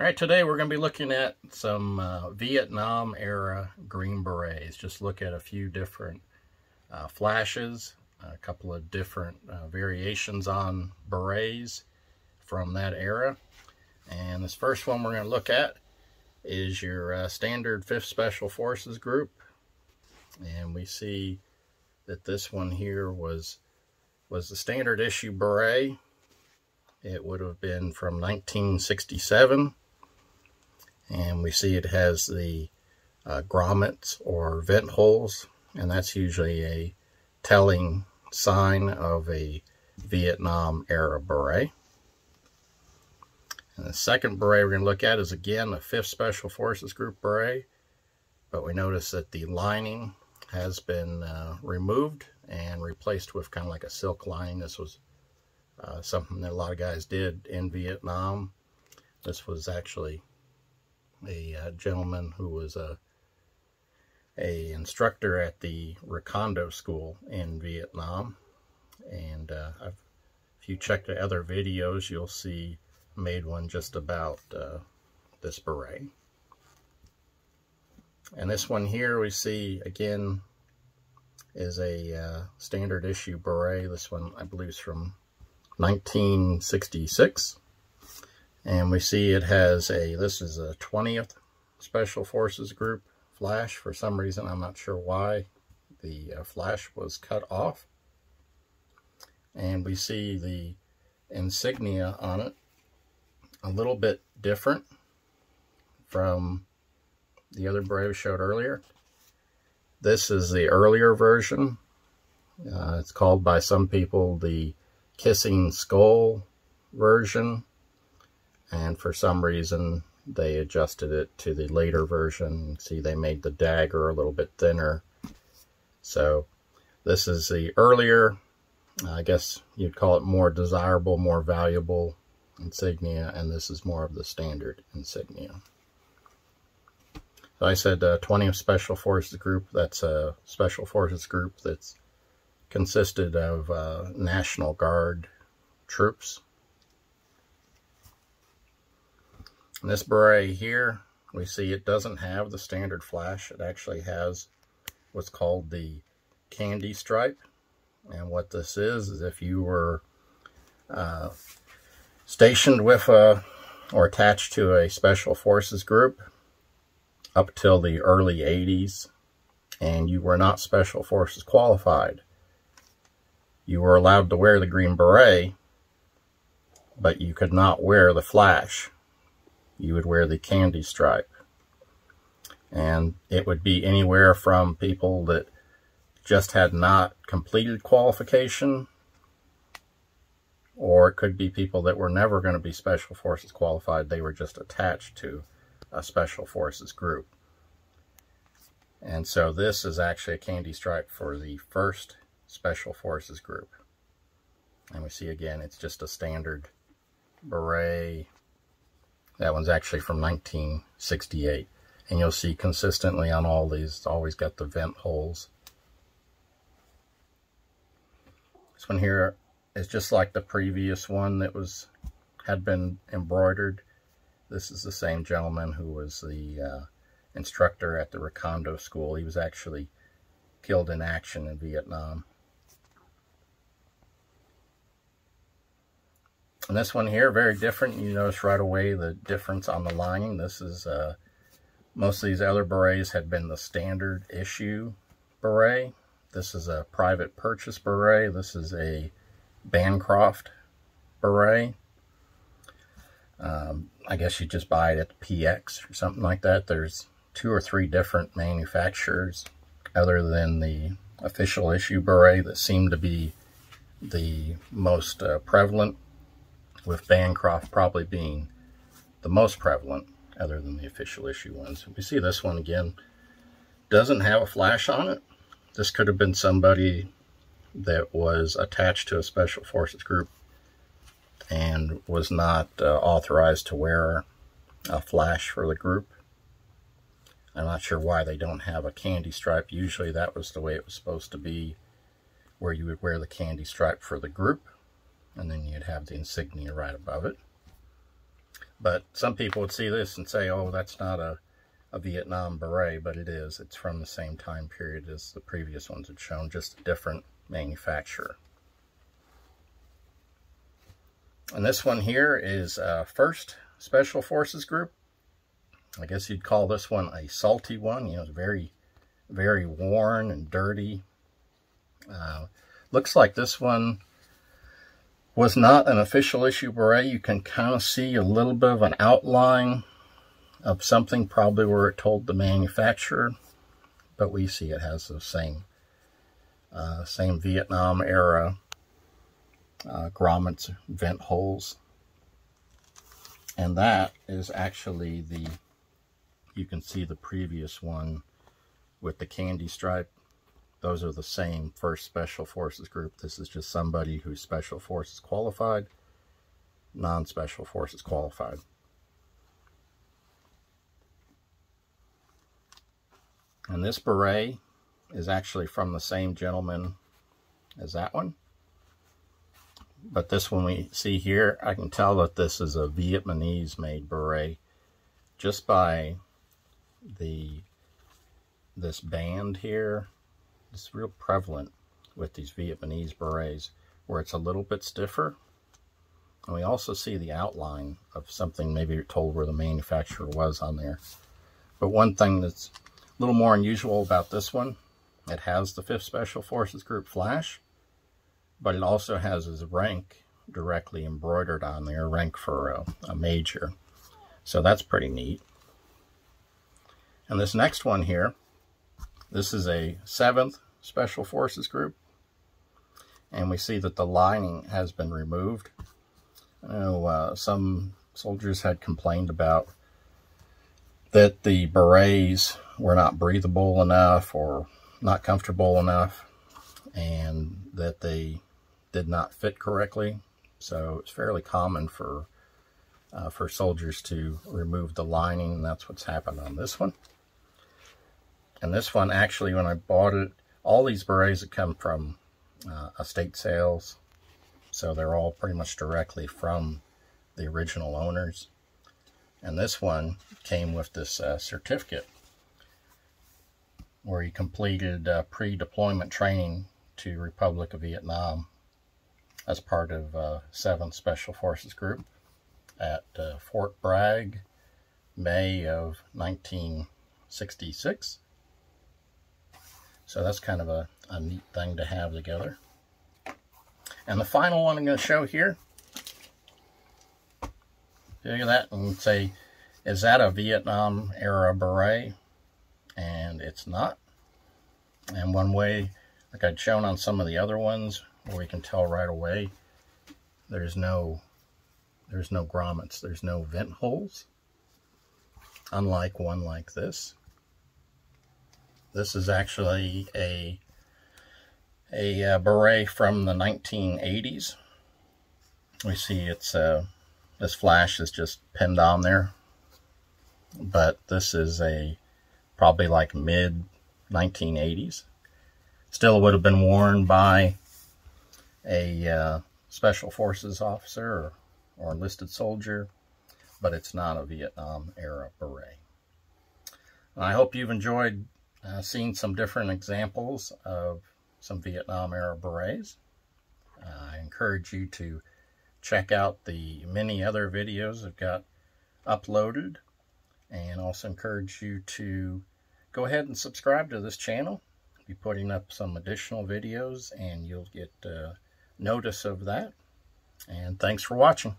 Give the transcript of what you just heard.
All right, today we're going to be looking at some uh, Vietnam era Green Berets. Just look at a few different uh, flashes, a couple of different uh, variations on berets from that era. And this first one we're going to look at is your uh, standard 5th Special Forces group. And we see that this one here was was the standard issue beret. It would have been from 1967 and we see it has the uh, grommets or vent holes and that's usually a telling sign of a Vietnam era beret. And the second beret we're going to look at is again a 5th Special Forces Group beret, but we notice that the lining has been uh, removed and replaced with kind of like a silk lining. This was uh, something that a lot of guys did in Vietnam. This was actually a uh, gentleman who was a a instructor at the Recondo School in Vietnam. And uh, if you check the other videos, you'll see made one just about uh, this beret. And this one here we see, again, is a uh, standard issue beret. This one, I believe, is from 1966. And we see it has a, this is a 20th Special Forces Group flash. For some reason, I'm not sure why the uh, flash was cut off. And we see the insignia on it a little bit different from the other Brave showed earlier. This is the earlier version. Uh, it's called by some people the Kissing Skull version and for some reason they adjusted it to the later version. See, they made the dagger a little bit thinner. So this is the earlier, I guess you'd call it more desirable, more valuable insignia, and this is more of the standard insignia. So I said uh, 20th Special Forces Group, that's a Special Forces group that's consisted of uh, National Guard troops this beret here, we see it doesn't have the standard flash. It actually has what's called the candy stripe. And what this is, is if you were uh, stationed with a, or attached to a special forces group up till the early 80s, and you were not special forces qualified, you were allowed to wear the green beret, but you could not wear the flash you would wear the candy stripe. And it would be anywhere from people that just had not completed qualification, or it could be people that were never going to be Special Forces qualified. They were just attached to a Special Forces group. And so this is actually a candy stripe for the first Special Forces group. And we see again, it's just a standard beret that one's actually from 1968. And you'll see consistently on all these, always got the vent holes. This one here is just like the previous one that was had been embroidered. This is the same gentleman who was the uh, instructor at the Recondo School. He was actually killed in action in Vietnam. And this one here, very different. You notice right away the difference on the lining. This is, uh, most of these other berets had been the standard issue beret. This is a private purchase beret. This is a Bancroft beret. Um, I guess you just buy it at the PX or something like that. There's two or three different manufacturers other than the official issue beret that seem to be the most uh, prevalent with Bancroft probably being the most prevalent other than the official issue ones. We see this one again, doesn't have a flash on it. This could have been somebody that was attached to a special forces group and was not uh, authorized to wear a flash for the group. I'm not sure why they don't have a candy stripe. Usually that was the way it was supposed to be, where you would wear the candy stripe for the group and then you'd have the insignia right above it. But some people would see this and say, oh, that's not a, a Vietnam beret, but it is. It's from the same time period as the previous ones had shown, just a different manufacturer. And this one here is uh, First Special Forces Group. I guess you'd call this one a salty one. You know, it's very, very worn and dirty. Uh, looks like this one was not an official issue beret. You can kind of see a little bit of an outline of something, probably where it told the manufacturer. But we see it has the same, uh, same Vietnam era uh, grommets vent holes. And that is actually the, you can see the previous one with the candy stripe. Those are the same first Special Forces group. This is just somebody who's Special Forces qualified, non-Special Forces qualified. And this beret is actually from the same gentleman as that one. But this one we see here, I can tell that this is a Vietnamese made beret just by the this band here. It's real prevalent with these Vietnamese berets where it's a little bit stiffer. And we also see the outline of something maybe you're told where the manufacturer was on there. But one thing that's a little more unusual about this one, it has the 5th Special Forces Group flash but it also has his rank directly embroidered on there, rank for a, a major. So that's pretty neat. And this next one here, this is a 7th Special Forces group. And we see that the lining has been removed. I know uh, some soldiers had complained about that the berets were not breathable enough or not comfortable enough and that they did not fit correctly. So it's fairly common for uh, for soldiers to remove the lining, and that's what's happened on this one. And this one, actually, when I bought it, all these berets have come from uh, estate sales, so they're all pretty much directly from the original owners. And this one came with this uh, certificate where he completed uh, pre-deployment training to Republic of Vietnam as part of uh, 7th Special Forces Group at uh, Fort Bragg, May of 1966. So that's kind of a, a neat thing to have together. And the final one I'm going to show here, look at that and say, is that a Vietnam era beret? And it's not. And one way, like I'd shown on some of the other ones, where we can tell right away there's no there's no grommets, there's no vent holes, unlike one like this. This is actually a a uh, beret from the 1980s. We see it's uh, this flash is just pinned on there, but this is a probably like mid 1980s. Still would have been worn by a uh, special forces officer or, or enlisted soldier, but it's not a Vietnam era beret. I hope you've enjoyed uh, seeing some different examples of some Vietnam era berets. Uh, I encourage you to check out the many other videos I've got uploaded and also encourage you to go ahead and subscribe to this channel. I'll be putting up some additional videos and you'll get uh, notice of that. And thanks for watching.